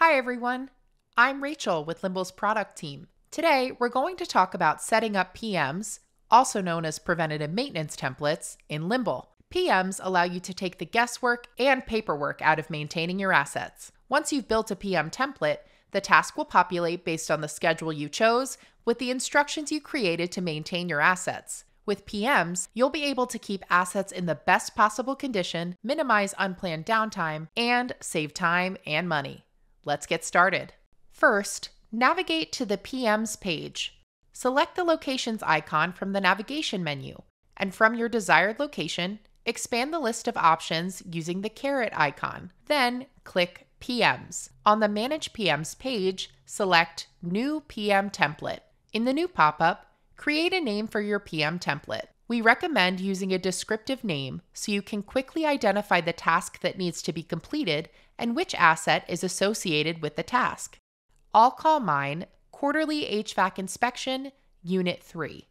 Hi, everyone. I'm Rachel with Limble's product team. Today, we're going to talk about setting up PMs, also known as preventative maintenance templates, in Limbo. PMs allow you to take the guesswork and paperwork out of maintaining your assets. Once you've built a PM template, the task will populate based on the schedule you chose with the instructions you created to maintain your assets. With PMs, you'll be able to keep assets in the best possible condition, minimize unplanned downtime, and save time and money. Let's get started. First, navigate to the PMs page. Select the locations icon from the navigation menu, and from your desired location, expand the list of options using the caret icon. Then click PMs. On the Manage PMs page, select New PM Template. In the new pop up, create a name for your PM template. We recommend using a descriptive name so you can quickly identify the task that needs to be completed and which asset is associated with the task. I'll call mine Quarterly HVAC Inspection Unit 3.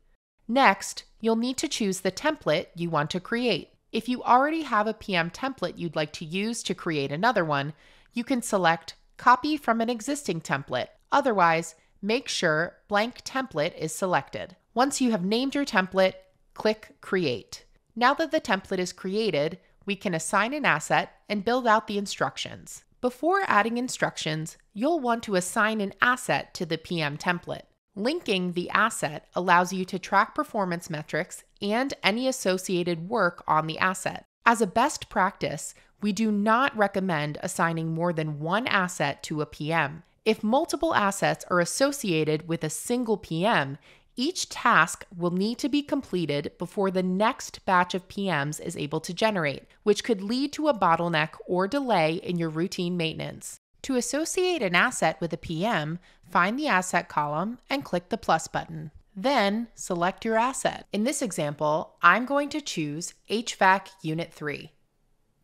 Next, you'll need to choose the template you want to create. If you already have a PM template you'd like to use to create another one, you can select Copy from an existing template. Otherwise, make sure Blank Template is selected. Once you have named your template, click Create. Now that the template is created, we can assign an asset and build out the instructions. Before adding instructions, you'll want to assign an asset to the PM template. Linking the asset allows you to track performance metrics and any associated work on the asset. As a best practice, we do not recommend assigning more than one asset to a PM. If multiple assets are associated with a single PM, each task will need to be completed before the next batch of PMs is able to generate, which could lead to a bottleneck or delay in your routine maintenance. To associate an asset with a PM, find the Asset column and click the plus button. Then select your asset. In this example, I'm going to choose HVAC Unit 3.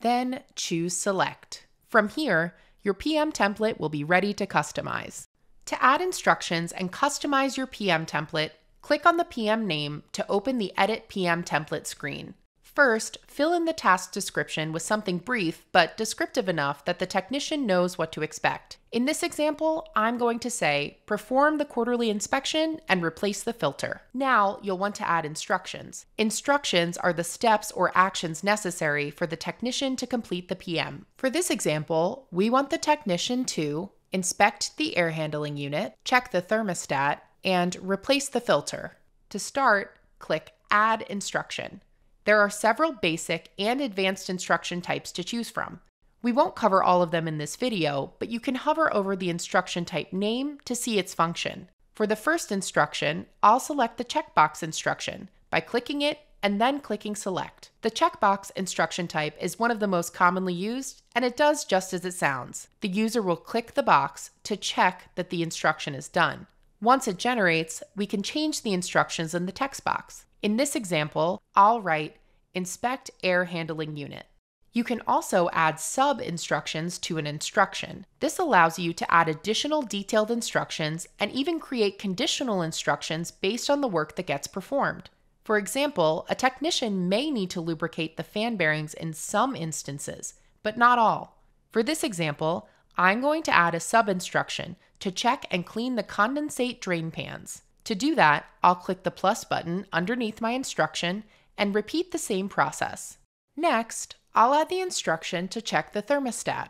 Then choose Select. From here, your PM template will be ready to customize. To add instructions and customize your PM template, Click on the PM name to open the Edit PM template screen. First, fill in the task description with something brief but descriptive enough that the technician knows what to expect. In this example, I'm going to say, perform the quarterly inspection and replace the filter. Now, you'll want to add instructions. Instructions are the steps or actions necessary for the technician to complete the PM. For this example, we want the technician to inspect the air handling unit, check the thermostat, and replace the filter. To start, click Add Instruction. There are several basic and advanced instruction types to choose from. We won't cover all of them in this video, but you can hover over the instruction type name to see its function. For the first instruction, I'll select the checkbox instruction by clicking it and then clicking Select. The checkbox instruction type is one of the most commonly used, and it does just as it sounds. The user will click the box to check that the instruction is done. Once it generates, we can change the instructions in the text box. In this example, I'll write Inspect Air Handling Unit. You can also add sub instructions to an instruction. This allows you to add additional detailed instructions and even create conditional instructions based on the work that gets performed. For example, a technician may need to lubricate the fan bearings in some instances, but not all. For this example, I'm going to add a sub instruction to check and clean the condensate drain pans. To do that, I'll click the plus button underneath my instruction and repeat the same process. Next, I'll add the instruction to check the thermostat.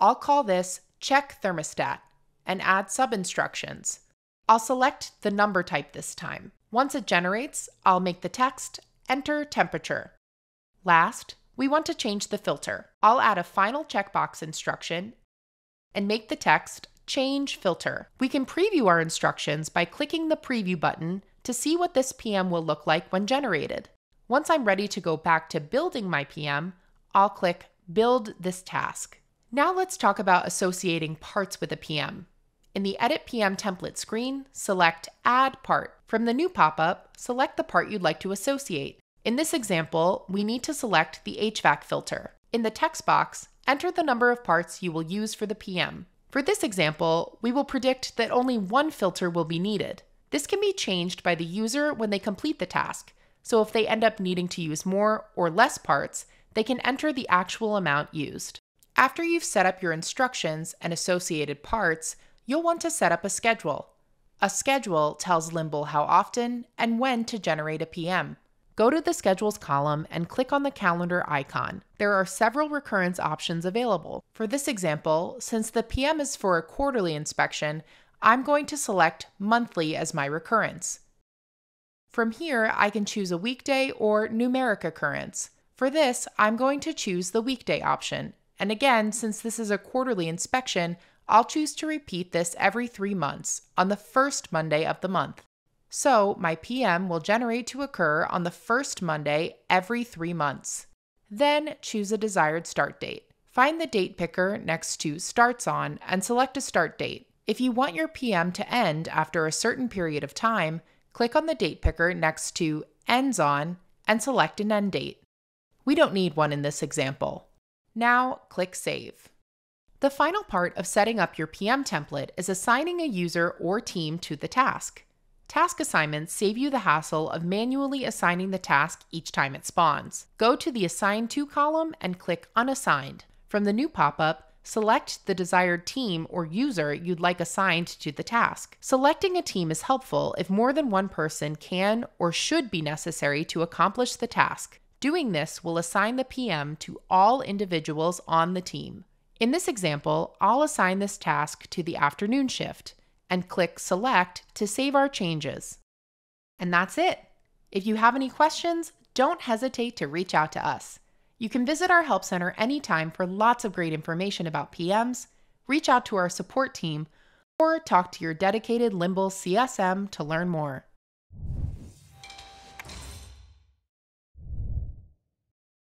I'll call this Check Thermostat and add sub-instructions. I'll select the number type this time. Once it generates, I'll make the text Enter Temperature. Last, we want to change the filter. I'll add a final checkbox instruction and make the text Change Filter. We can preview our instructions by clicking the Preview button to see what this PM will look like when generated. Once I'm ready to go back to building my PM, I'll click Build this task. Now let's talk about associating parts with a PM. In the Edit PM template screen, select Add Part. From the new pop-up, select the part you'd like to associate. In this example, we need to select the HVAC filter. In the text box, enter the number of parts you will use for the PM. For this example, we will predict that only one filter will be needed. This can be changed by the user when they complete the task, so if they end up needing to use more or less parts, they can enter the actual amount used. After you've set up your instructions and associated parts, you'll want to set up a schedule. A schedule tells Limble how often and when to generate a PM. Go to the Schedules column and click on the calendar icon. There are several recurrence options available. For this example, since the PM is for a quarterly inspection, I'm going to select monthly as my recurrence. From here, I can choose a weekday or numeric occurrence. For this, I'm going to choose the weekday option. And again, since this is a quarterly inspection, I'll choose to repeat this every three months on the first Monday of the month. So my PM will generate to occur on the first Monday every three months. Then choose a desired start date. Find the date picker next to Starts On and select a start date. If you want your PM to end after a certain period of time, click on the date picker next to Ends On and select an end date. We don't need one in this example. Now click Save. The final part of setting up your PM template is assigning a user or team to the task. Task assignments save you the hassle of manually assigning the task each time it spawns. Go to the Assign To column and click Unassigned. From the new pop-up, select the desired team or user you'd like assigned to the task. Selecting a team is helpful if more than one person can or should be necessary to accomplish the task. Doing this will assign the PM to all individuals on the team. In this example, I'll assign this task to the afternoon shift and click Select to save our changes. And that's it. If you have any questions, don't hesitate to reach out to us. You can visit our Help Center anytime for lots of great information about PMs, reach out to our support team, or talk to your dedicated Limble CSM to learn more.